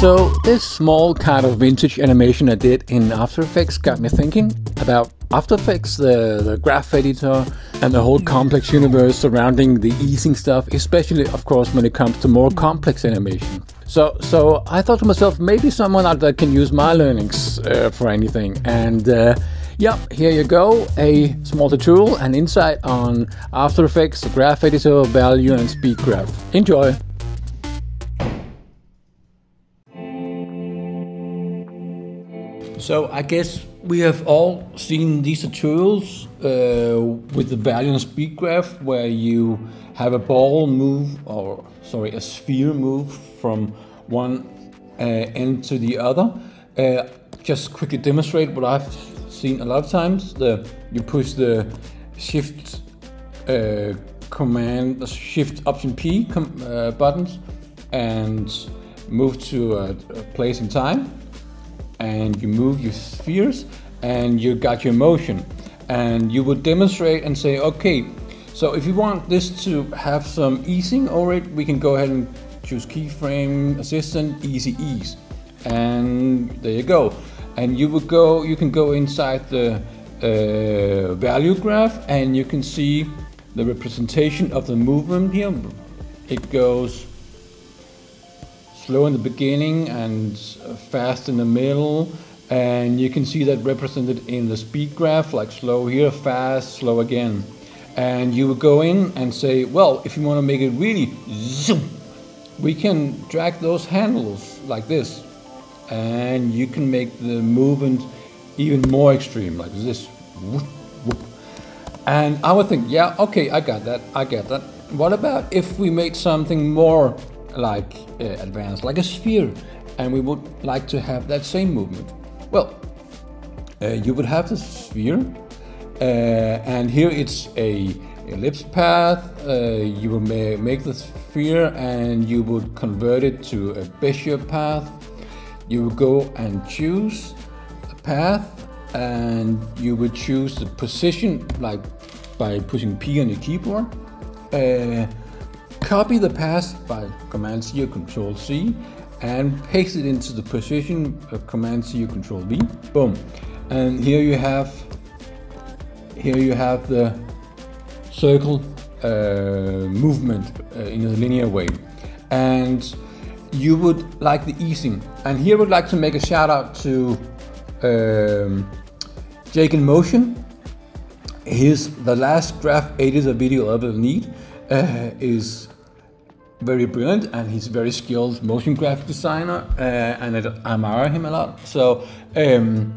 So this small kind of vintage animation I did in After Effects got me thinking about After Effects, the, the graph editor, and the whole complex universe surrounding the easing stuff, especially, of course, when it comes to more complex animation. So, so I thought to myself, maybe someone out there can use my learnings uh, for anything. And uh, yeah, here you go, a small tutorial and insight on After Effects, graph editor, value, and speed graph. Enjoy! So I guess we have all seen these tutorials uh, with the value and speed graph where you have a ball move or sorry a sphere move from one uh, end to the other. Uh, just quickly demonstrate what I've seen a lot of times. The you push the shift uh, command, shift option P uh, buttons and move to a, a place in time and you move your spheres and you got your motion. And you would demonstrate and say okay so if you want this to have some easing over it we can go ahead and choose keyframe assistant easy ease. And there you go. And you would go you can go inside the uh, value graph and you can see the representation of the movement here. It goes slow in the beginning and fast in the middle. And you can see that represented in the speed graph like slow here fast slow again. And you would go in and say well if you want to make it really zoom we can drag those handles like this. And you can make the movement even more extreme like this. And I would think yeah okay I got that I get that. What about if we made something more like uh, advanced, like a sphere, and we would like to have that same movement. Well, uh, you would have the sphere, uh, and here it's a ellipse path. Uh, you would ma make the sphere, and you would convert it to a Bezier path. You would go and choose a path, and you would choose the position, like by pushing P on your keyboard. Uh, Copy the path by Command C or Control C and paste it into the position of Command C or Control V. Boom. And here you have here you have the circle uh, movement uh, in a linear way. And you would like the easing. And here would like to make a shout out to um, Jake in Motion. His the last graph editor video I ever need uh, is very brilliant and he's very skilled motion graphic designer uh, and I admire him a lot. So um,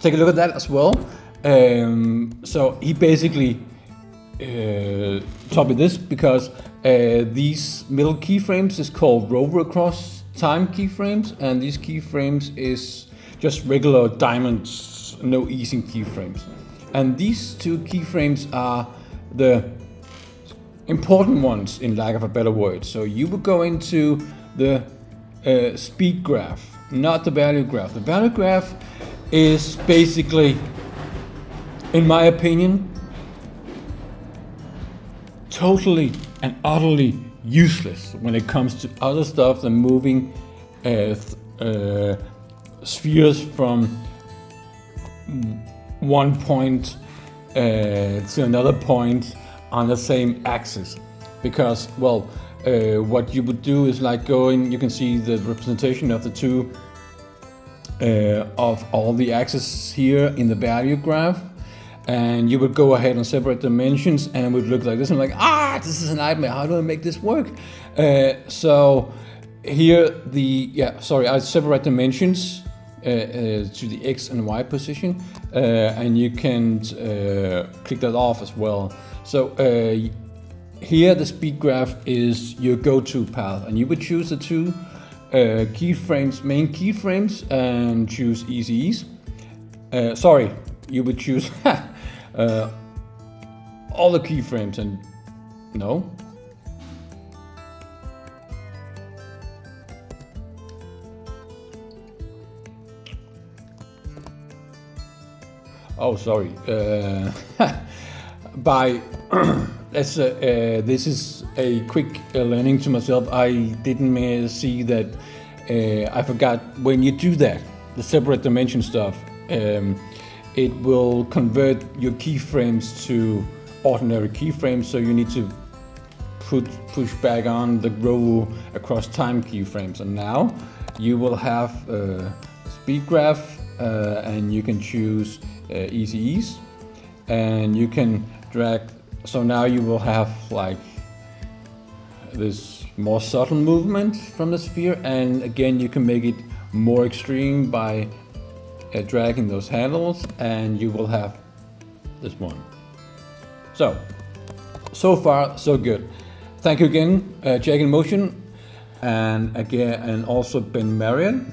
take a look at that as well. Um, so he basically uh, me this because uh, these middle keyframes is called rove across time keyframes and these keyframes is just regular diamonds, no easing keyframes. And these two keyframes are the important ones in lack of a better word. So you would go into the uh, speed graph, not the value graph. The value graph is basically, in my opinion, totally and utterly useless when it comes to other stuff than moving uh, uh, spheres from one point uh, to another point on the same axis. Because well uh, what you would do is like going you can see the representation of the two uh, of all the axes here in the value graph. And you would go ahead and separate dimensions and it would look like this. And like ah this is a nightmare. How do I make this work? Uh, so here the yeah sorry I separate dimensions uh, uh, to the X and Y position uh, and you can click that off as well so uh, here the speed graph is your go-to path and you would choose the two uh, keyframes, main keyframes and choose easy ease. Uh, sorry, you would choose uh, all the keyframes and no. Oh, sorry. By that's a, uh, this is a quick uh, learning to myself. I didn't see that uh, I forgot when you do that, the separate dimension stuff, um, it will convert your keyframes to ordinary keyframes. So you need to put push back on the rove across time keyframes. And now you will have a speed graph, uh, and you can choose uh, easy ease, and you can drag. So now you will have like this more subtle movement from the sphere and again you can make it more extreme by uh, dragging those handles and you will have this one. So, so far so good. Thank you again uh, in Motion and again and also Ben Marriott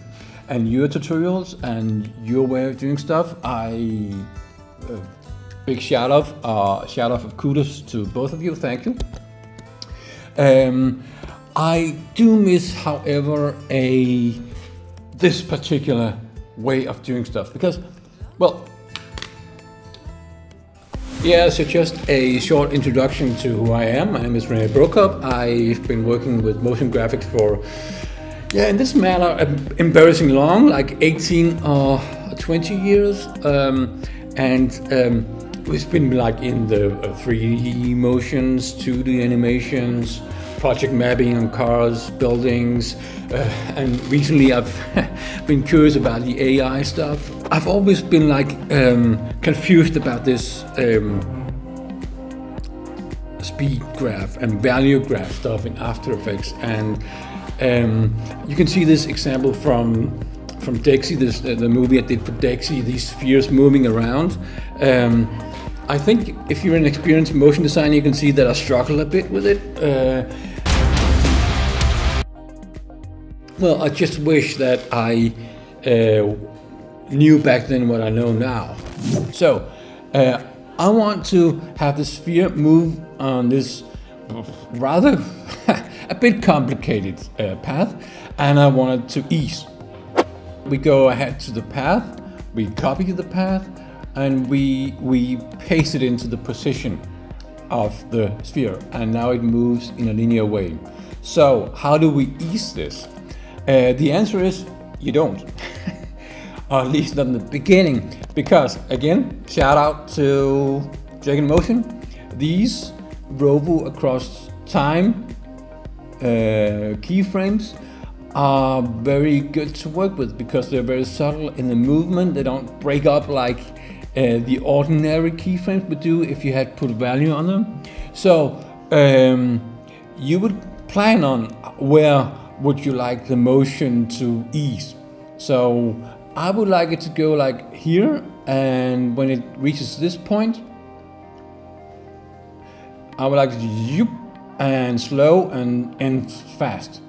and your tutorials and your way of doing stuff. I uh, big shout out, uh, shout out of kudos to both of you. Thank you. Um, I do miss, however, a this particular way of doing stuff because, well, yeah, so just a short introduction to who I am. My name is Rene Brokop. I've been working with motion graphics for, yeah, in this manner, embarrassing long, like 18 or 20 years. Um, and um, it's been like in the 3D uh, motions, 2D animations, project mapping on cars, buildings, uh, and recently I've been curious about the AI stuff. I've always been like um, confused about this um, speed graph and value graph stuff in After Effects, and um, you can see this example from from Dexy, this uh, the movie I did for Dexy, these spheres moving around. Um, I think if you're an experienced motion designer, you can see that I struggle a bit with it. Uh, Well, I just wish that I uh, knew back then what I know now. So, uh, I want to have the sphere move on this rather a bit complicated uh, path, and I want it to ease. We go ahead to the path, we copy the path, and we, we paste it into the position of the sphere, and now it moves in a linear way. So, how do we ease this? Uh, the answer is you don't. or at least not in the beginning. Because, again, shout out to Dragon Motion. These rove across time uh, keyframes are very good to work with because they're very subtle in the movement. They don't break up like uh, the ordinary keyframes would do if you had put value on them. So um, you would plan on where would you like the motion to ease? So I would like it to go like here, and when it reaches this point, I would like to zoop and slow and end fast.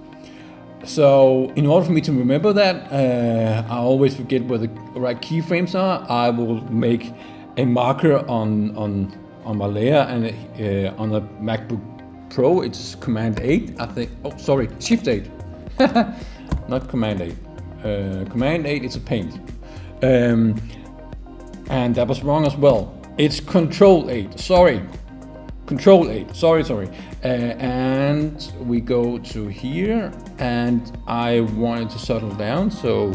So in order for me to remember that, uh, I always forget where the right keyframes are. I will make a marker on on on my layer and uh, on the MacBook Pro, it's Command 8, I think. Oh, sorry, Shift 8. Not Command 8. Uh, Command 8 is a paint. Um, and that was wrong as well. It's Control 8. Sorry. Control 8. Sorry, sorry. Uh, and we go to here, and I wanted to settle down, so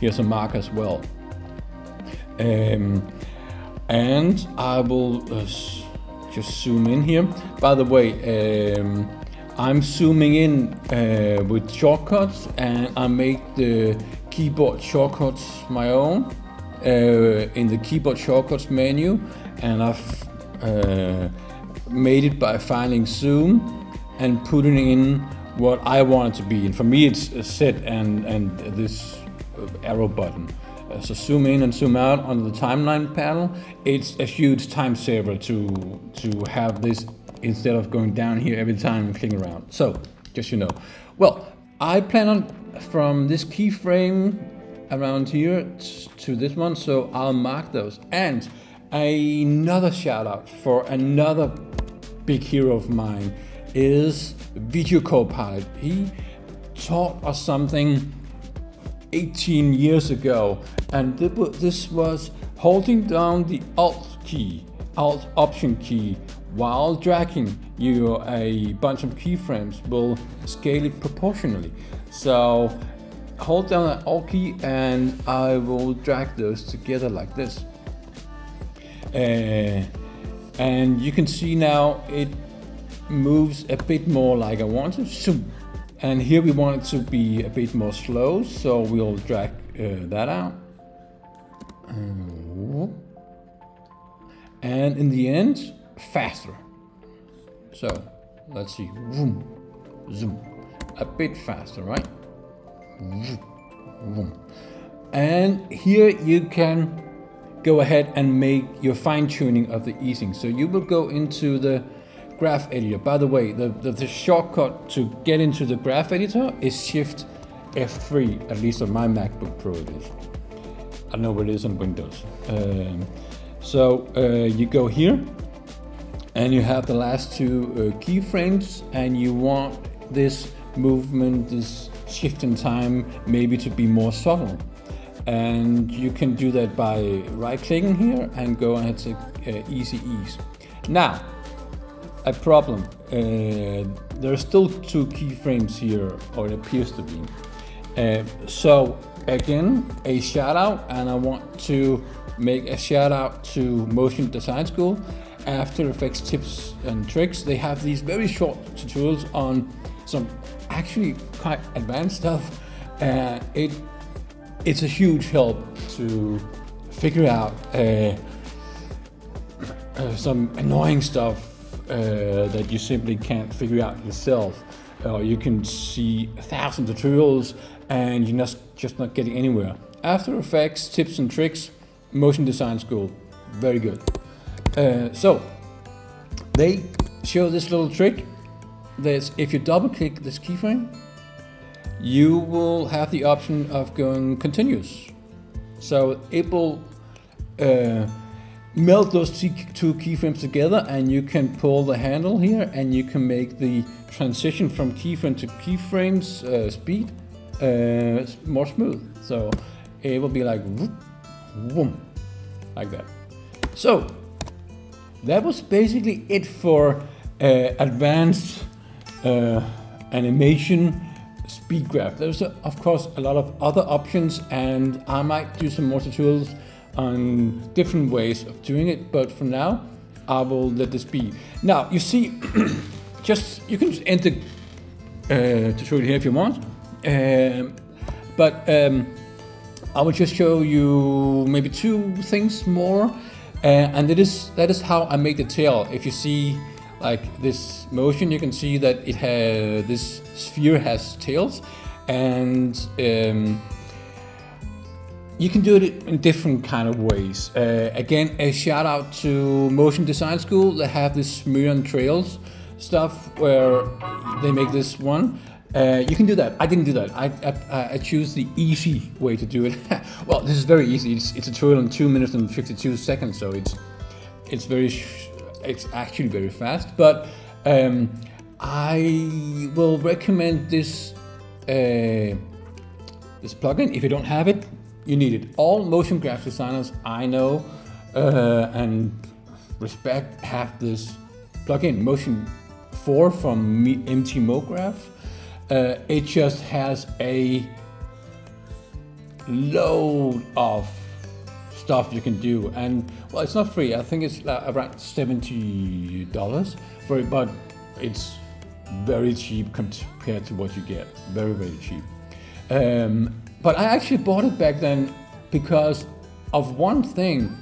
here's a mark as well. Um, and I will uh, just zoom in here. By the way, um, I'm zooming in uh, with shortcuts and I make the keyboard shortcuts my own uh, in the keyboard shortcuts menu and I've uh, made it by finding zoom and putting in what I want it to be and for me it's a set and, and this arrow button. Uh, so zoom in and zoom out on the timeline panel. It's a huge time saver to, to have this instead of going down here every time and clicking around. So, just you know. Well, I plan on from this keyframe around here to this one, so I'll mark those. And another shout out for another big hero of mine is Video Copilot. He taught us something 18 years ago, and this was holding down the Alt key, Alt Option key while dragging you a bunch of keyframes will scale it proportionally. So hold down the Alt key and I will drag those together like this. Uh, and you can see now it moves a bit more like I want it. And here we want it to be a bit more slow, so we'll drag uh, that out. And in the end, faster. So let's see, zoom, zoom, a bit faster, right? And here you can go ahead and make your fine tuning of the easing. So you will go into the graph editor. By the way, the, the, the, shortcut to get into the graph editor is Shift F3, at least on my MacBook Pro it is. I know what it is on Windows. Um, so uh, you go here and you have the last two uh, keyframes and you want this movement, this shift in time maybe to be more subtle. And you can do that by right clicking here and go ahead to uh, easy ease. Now, a problem. Uh, there are still two keyframes here, or it appears to be. Uh, so again, a shout out, and I want to make a shout out to Motion Design School. After Effects tips and tricks, they have these very short tutorials on some actually quite advanced stuff. Uh, it it's a huge help to figure out uh, uh, some annoying stuff uh, that you simply can't figure out yourself. Uh, you can see a thousand tutorials and you're not, just not getting anywhere. After Effects, tips and tricks, motion design school, very good. Uh, so they show this little trick that if you double click this keyframe, you will have the option of going continuous. So it will uh, melt those two keyframes together and you can pull the handle here and you can make the transition from keyframe to keyframes uh, speed uh, more smooth. So it will be like whoop, like that. So that was basically it for uh, advanced uh, animation speed graph. There's of course a lot of other options and I might do some more tutorials on different ways of doing it, but for now, I will let this be. Now, you see, just you can just end the uh, tutorial here if you want, um, but um, I will just show you maybe two things more, uh, and that is that is how I make the tail. If you see like this motion, you can see that it has this sphere has tails, and um, you can do it in different kind of ways. Uh, again, a shout out to Motion Design School. They have this smear trails stuff where they make this one. Uh, you can do that. I didn't do that. I, I, I choose the easy way to do it. well, this is very easy. It's, it's a tutorial in two minutes and 52 seconds, so it's it's very it's actually very fast. But um, I will recommend this uh, this plugin if you don't have it you need it. All motion graphics designers I know uh, and respect have this plugin, Motion 4 from MT MoGraph. Uh, it just has a load of stuff you can do and well it's not free i think it's around 70 dollars for it but it's very cheap compared to what you get very very cheap um, but I actually bought it back then because of one thing,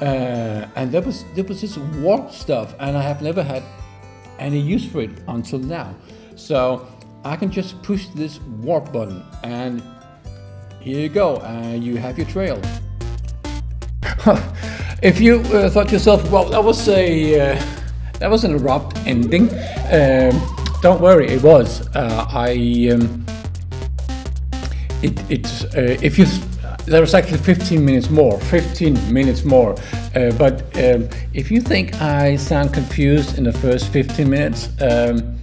uh, and that was there was this warp stuff, and I have never had any use for it until now. So I can just push this warp button, and here you go, and you have your trail. if you uh, thought yourself, well, that was a uh, that was an abrupt ending, um, don't worry, it was. Uh, I. Um, it, it's uh, if you there was actually 15 minutes more 15 minutes more uh, but um, if you think I sound confused in the first 15 minutes um,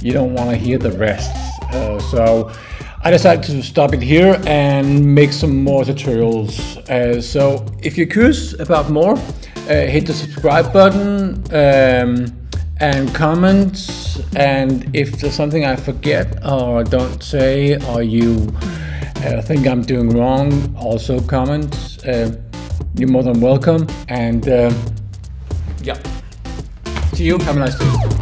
you don't want to hear the rest uh, so I decided to stop it here and make some more tutorials uh, so if you're curious about more uh, hit the subscribe button um, and comment and if there's something I forget or don't say or you uh, think I'm doing wrong, also comment. Uh, you're more than welcome. And uh, yeah, see you. Have a nice day.